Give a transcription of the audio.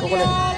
초콜릿.